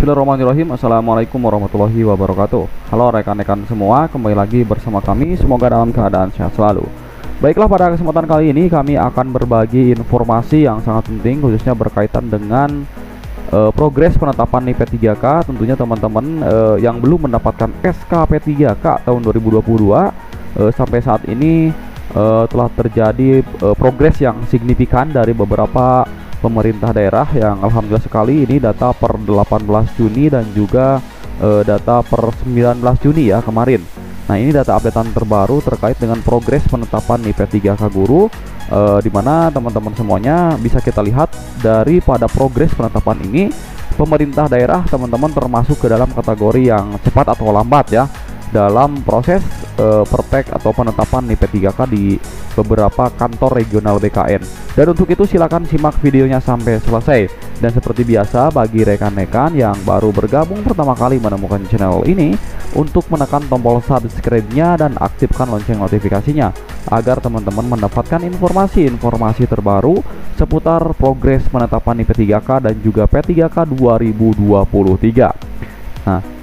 Bismillahirrahmanirrahim. Assalamualaikum warahmatullahi wabarakatuh. Halo rekan-rekan semua Kembali lagi bersama kami. Semoga dalam keadaan sehat selalu. Baiklah pada kesempatan kali ini Kami akan berbagi informasi yang sangat penting Khususnya berkaitan dengan uh, Progres penetapan nih P3K Tentunya teman-teman uh, yang belum mendapatkan SK P3K tahun 2022 uh, Sampai saat ini uh, telah terjadi uh, progres yang signifikan dari beberapa pemerintah daerah yang alhamdulillah sekali ini data per 18 Juni dan juga e, data per 19 Juni ya kemarin. Nah, ini data updatean terbaru terkait dengan progres penetapan IP3K guru e, di mana teman-teman semuanya bisa kita lihat daripada progres penetapan ini pemerintah daerah teman-teman termasuk ke dalam kategori yang cepat atau lambat ya dalam proses uh, pertek atau penetapan nih P3K di beberapa kantor regional BKN. Dan untuk itu silakan simak videonya sampai selesai. Dan seperti biasa bagi rekan-rekan yang baru bergabung pertama kali menemukan channel ini untuk menekan tombol subscribe-nya dan aktifkan lonceng notifikasinya agar teman-teman mendapatkan informasi-informasi terbaru seputar progres penetapan P3K dan juga P3K 2023. Nah,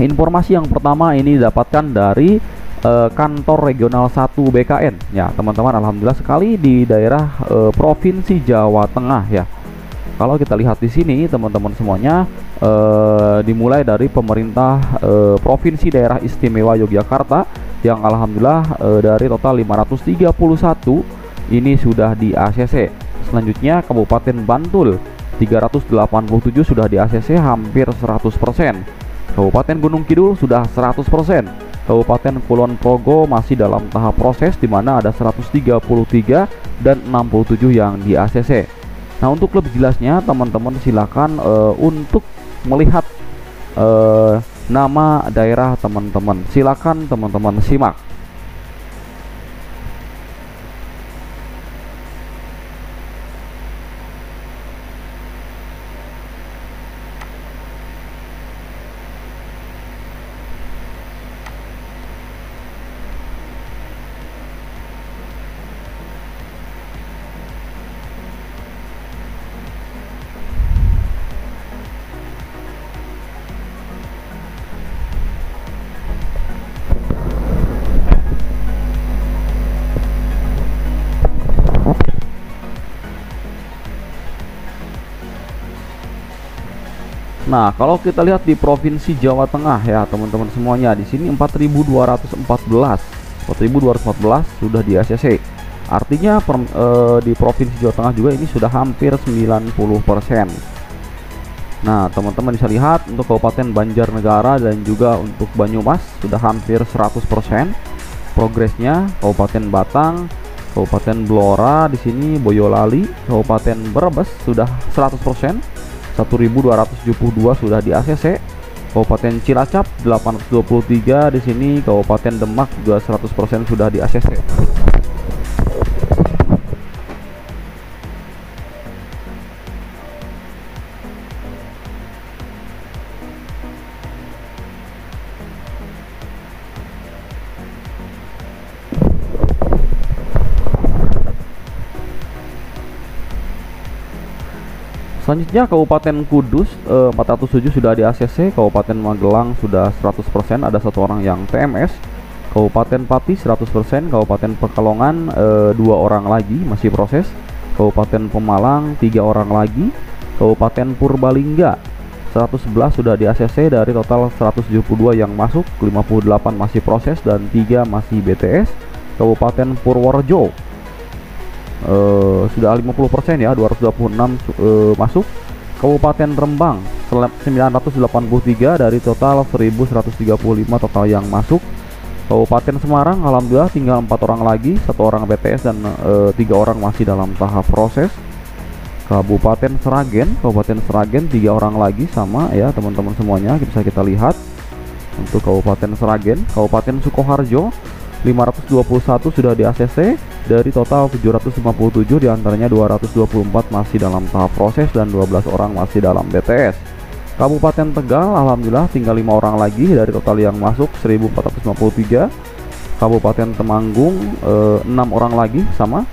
Informasi yang pertama ini didapatkan dari uh, kantor regional 1 BKN. Ya, teman-teman alhamdulillah sekali di daerah uh, Provinsi Jawa Tengah ya. Kalau kita lihat di sini teman-teman semuanya uh, dimulai dari pemerintah Provinsi Daerah Istimewa Yogyakarta yang alhamdulillah dari total 531 ini sudah di ACC. Selanjutnya Kabupaten Bantul 387 sudah di ACC hampir 100%. Kabupaten Gunung Kidul sudah 100%. Kabupaten Kulon Progo masih dalam tahap proses di mana ada 133 dan 67 yang di ACC. Nah, untuk lebih jelasnya teman-teman silakan uh, untuk melihat uh, nama daerah teman-teman. Silakan teman-teman simak. Nah, kalau kita lihat di Provinsi Jawa Tengah ya, teman-teman semuanya, di sini 4214. 4214 sudah di ACC. Artinya per, e, di Provinsi Jawa Tengah juga ini sudah hampir 90%. Nah, teman-teman bisa lihat untuk Kabupaten Banjarnegara dan juga untuk Banyumas sudah hampir 100% progresnya. Kabupaten Batang, Kabupaten Blora di sini Boyolali, Kabupaten Brebes sudah 100%. 1272 sudah di ACC Kabupaten Cilacap 823 di sini. Kabupaten Demak juga 100% sudah di ACC Selanjutnya Kabupaten Kudus eh, 407 sudah di ACC, Kabupaten Magelang sudah 100%, ada satu orang yang PMS. Kabupaten Pati 100%, Kabupaten Pekalongan eh, dua orang lagi masih proses. Kabupaten Pemalang tiga orang lagi. Kabupaten Purbalingga 111 sudah di ACC dari total 172 yang masuk, 58 masih proses dan 3 masih BTS. Kabupaten Purworejo uh, sudah 50% ya 226 uh, masuk. Kabupaten Rembang 983 dari total 1135 total yang masuk. Kabupaten Semarang Alhamdulillah tinggal empat orang lagi satu orang BTS dan uh, tiga orang masih dalam tahap proses. Kabupaten Seragen Kabupaten Seragen tiga orang lagi sama ya teman-teman semuanya bisa kita lihat. Untuk Kabupaten Seragen Kabupaten Sukoharjo 521 sudah di ACC dari total 757 di antaranya 224 masih dalam tahap proses dan 12 orang masih dalam BTS Kabupaten Tegal Alhamdulillah tinggal lima orang lagi dari total yang masuk 1453 Kabupaten Temanggung eh, 6 orang lagi sama.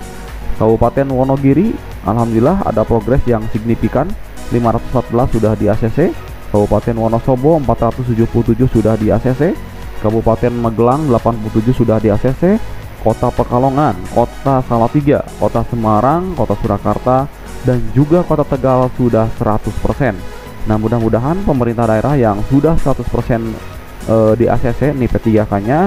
Kabupaten Wonogiri Alhamdulillah ada progres yang signifikan 514 sudah di ACC Kabupaten Wonosobo 477 sudah di ACC, Kabupaten Magelang 87 sudah di ACC, Kota Pekalongan, Kota Salatiga, Kota Semarang, Kota Surakarta, dan juga Kota Tegal sudah 100%. Nah, mudah-mudahan pemerintah daerah yang sudah 100% e, di ACC nih P3K-nya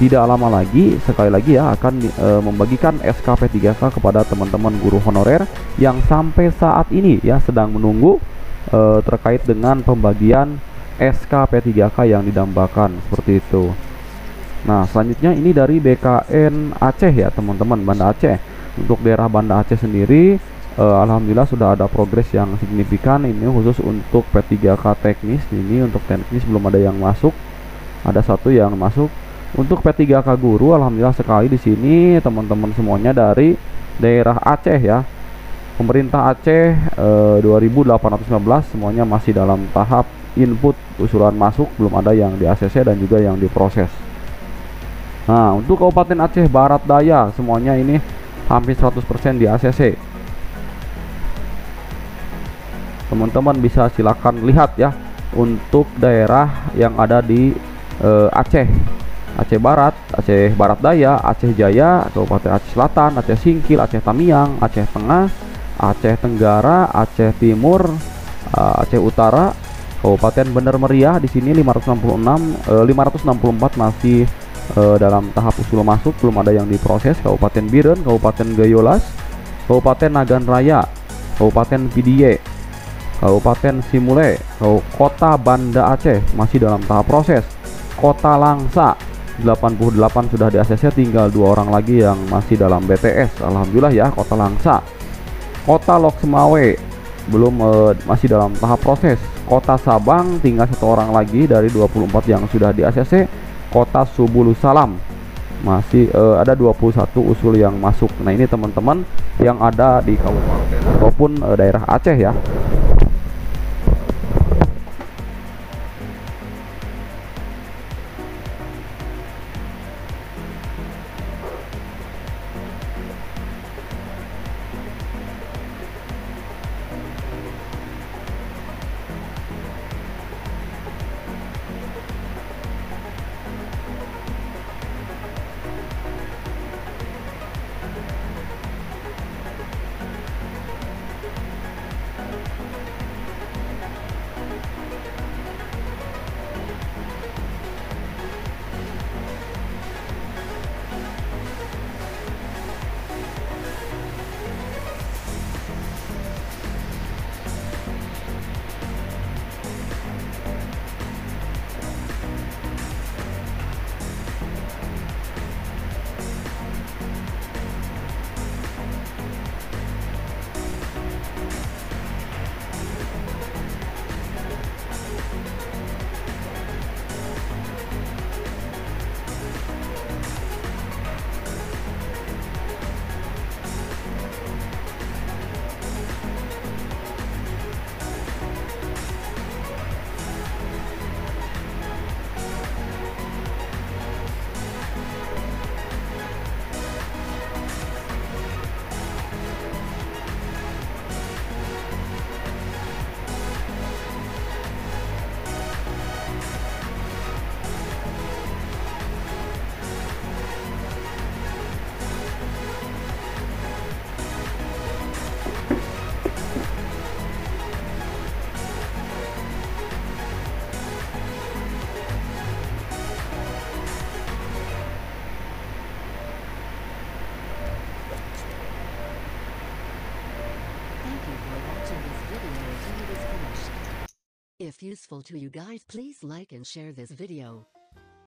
tidak lama lagi sekali lagi ya akan e, membagikan SKP 3K kepada teman-teman guru honorer yang sampai saat ini ya sedang menunggu e, terkait dengan pembagian SKP 3K yang didambakan seperti itu. Nah, selanjutnya ini dari BKN Aceh ya, teman-teman, Banda Aceh. Untuk daerah Banda Aceh sendiri uh, alhamdulillah sudah ada progres yang signifikan ini khusus untuk P3K teknis ini untuk teknis belum ada yang masuk ada satu yang masuk untuk P3K guru alhamdulillah sekali di sini teman-teman semuanya dari daerah Aceh ya pemerintah Aceh uh, 2815 semuanya masih dalam tahap input usulan masuk belum ada yang di ACC dan juga yang diproses. Nah untuk Kabupaten Aceh Barat Daya semuanya ini hampir 100% di ACC teman-teman bisa silakan lihat ya untuk daerah yang ada di uh, Aceh. Aceh Barat, Aceh Barat Daya, Aceh Jaya, Kabupaten Aceh Selatan, Aceh Singkil, Aceh Tamiang, Aceh Tengah, Aceh Tenggara, Aceh Timur, uh, Aceh Utara, Kabupaten Bener Meriah di sini 566 uh, 564 masih uh, dalam tahap usul masuk belum ada yang diproses Kabupaten Biren, Kabupaten Gayolas, Kabupaten Nagan Raya, Kabupaten Pidie, Kabupaten Simule, Kota Banda Aceh masih dalam tahap proses. Kota Langsa 88 sudah di ACC tinggal dua orang lagi yang masih dalam BTS. Alhamdulillah ya Kota Langsa. Kota Lok Semawe belum uh, masih dalam tahap proses. Kota Sabang tinggal satu orang lagi dari 24 yang sudah di ACC. Kota Subulu Salam masih uh, ada 21 usul yang masuk. Nah, ini teman-teman yang ada di kabupaten ataupun uh, daerah Aceh ya. If useful to you guys please like and share this video.